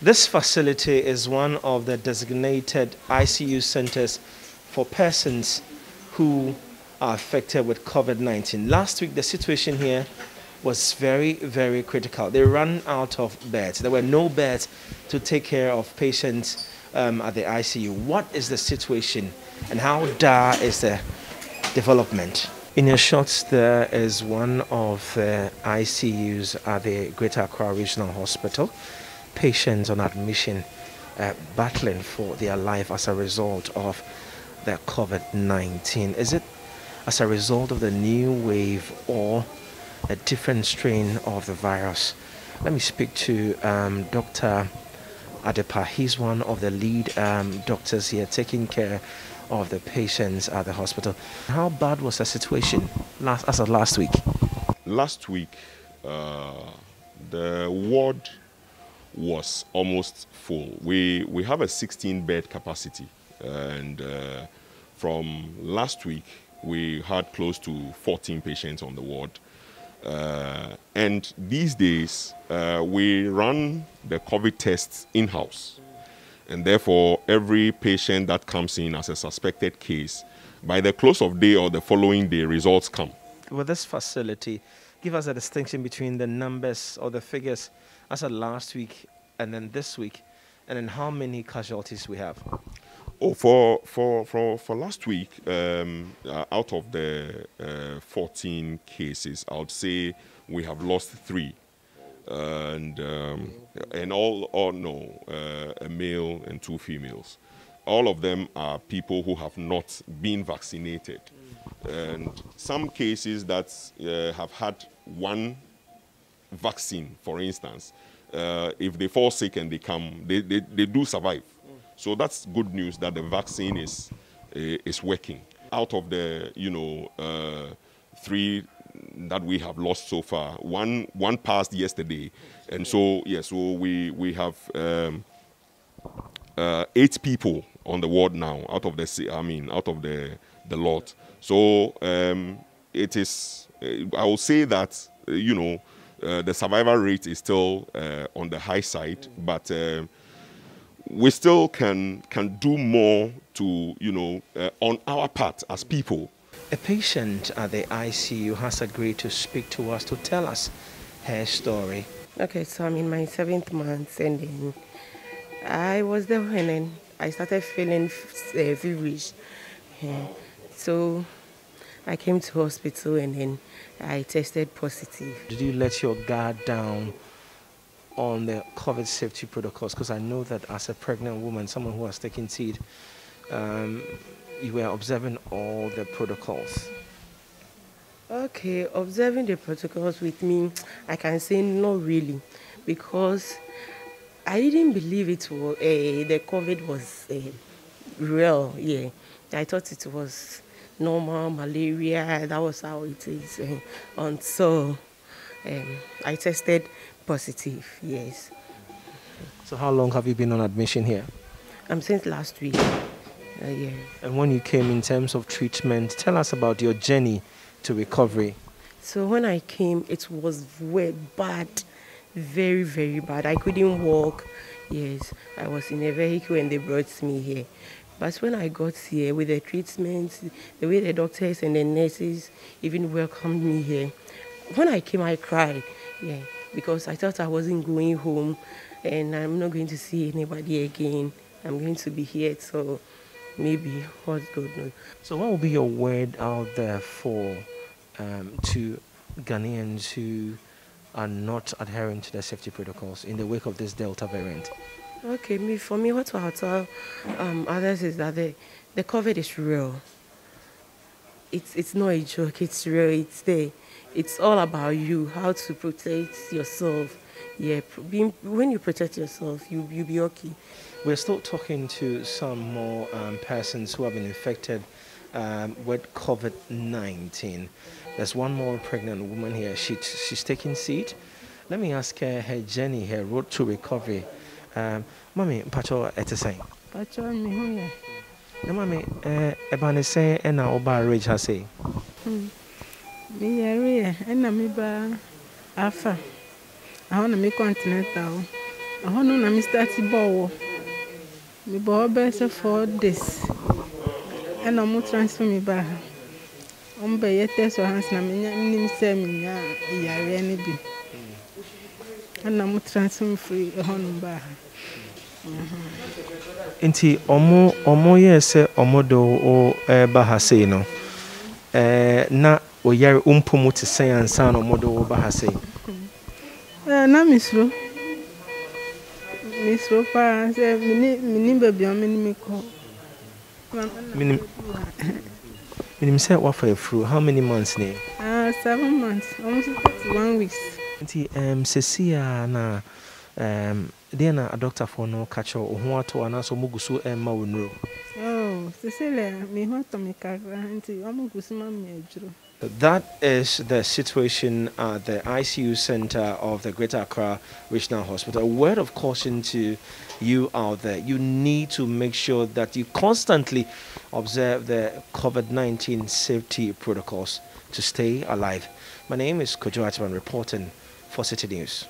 This facility is one of the designated ICU centers for persons who are affected with COVID 19. Last week, the situation here was very, very critical. They ran out of beds. There were no beds to take care of patients um, at the ICU. What is the situation and how dire is the development? In your shots, there is one of the ICUs at the Greater Accra Regional Hospital. Patients on admission uh, battling for their life as a result of the COVID 19. Is it as a result of the new wave or a different strain of the virus? Let me speak to um, Dr. Adepa. He's one of the lead um, doctors here taking care of the patients at the hospital. How bad was the situation last, as of last week? Last week, uh, the ward was almost full. We, we have a 16 bed capacity, and uh, from last week, we had close to 14 patients on the ward. Uh, and these days, uh, we run the COVID tests in house. And therefore, every patient that comes in as a suspected case, by the close of day or the following day, results come. With this facility, give us a distinction between the numbers or the figures as of last week and then this week, and then how many casualties we have. Oh, for for for for last week, um, uh, out of the uh, 14 cases, I would say we have lost three and um, and all all no uh, a male and two females. All of them are people who have not been vaccinated, and some cases that uh, have had one vaccine, for instance, uh, if they fall sick and they come, they, they, they do survive. So that's good news that the vaccine is uh, is working. Out of the you know uh, three that we have lost so far. One one passed yesterday, and so yeah, so we we have um, uh, eight people on the ward now out of the I mean out of the the lot. So um, it is. I will say that uh, you know uh, the survival rate is still uh, on the high side, but. Uh, we still can can do more to you know uh, on our part as people a patient at the ICU has agreed to speak to us to tell us her story. Okay, so I'm in my seventh month, and then I was there and then I started feeling uh, feverish. Yeah. So I came to hospital and then I tested positive. Did you let your guard down on the COVID safety protocols? Because I know that as a pregnant woman, someone who has taken seed, um, you were observing all the protocols? Okay, observing the protocols with me, I can say not really, because I didn't believe it was uh, the COVID was uh, real. Yeah, I thought it was normal malaria. That was how it is. Uh, so um, I tested positive. Yes. So how long have you been on admission here? I'm um, since last week. Uh, yeah. And when you came in terms of treatment, tell us about your journey to recovery. So when I came, it was very bad, very, very bad. I couldn't walk. Yes, I was in a vehicle and they brought me here. But when I got here with the treatments the way the doctors and the nurses even welcomed me here, when I came, I cried. Yeah, because I thought I wasn't going home and I'm not going to see anybody again. I'm going to be here. So maybe what God knows. So, what will be your word out there for um, to Ghanaians who are not adhering to the safety protocols in the wake of this Delta variant? Okay, me for me, what I'll tell um, others is that the the COVID is real. It's it's not a joke. It's real. It's there. It's all about you. How to protect yourself. Yeah, being, when you protect yourself, you you be okay. We're still talking to some more um, persons who have been infected um, with COVID 19. There's one more pregnant woman here. She, she's taking seat. Let me ask her her journey, her road to recovery. Um, Mami, Pacho, ete say. Pacho, mi hune. Na mami, eh, ebane say ena oba rage ha say. Hmm. Mi yare ena mi ba afa. Ahona mi continental. ɛhɔ no na me start bɔɔ wɔ mebɔ hɔ bɛyɛ sɛ four days ɛna ɔmo transfer baa ha. Ɔmo bɛyɛ test wɔ hans na menya menim sɛ menya yareɛ no bi. Ɛna mo transfer firi ɛhɔ nom baa ha. Nti ɔmo ɔmo yɛ sɛ ɔmo de wo ɛreba ha sei no. Ɛɛ na oyare ompo mu te sɛn ansa na ɔmo de wo ba ha sei. Ɛɛ na mesuro mesuro paa sɛ mene menim baabi a ɔmene me kɔ. Menim menim sɛ woafa afuro how many months ne Ah, seven months. Almost one weeks nti um, sɛsi a na um, deɛ na adɔktafoɔ no ka kyerɛ wo ho atɔ anaasɛ ɔmo gu so ɛmma wo nnuro? Oh cecilia meho atɔ me kakra. Nti ɔmo gu so ma me adwuro That is the situation at the ICU center of the Greater Accra Regional Hospital. A word of caution to you out there. You need to make sure that you constantly observe the COVID 19 safety protocols to stay alive. My name is Kojo Atman reporting for Citi News.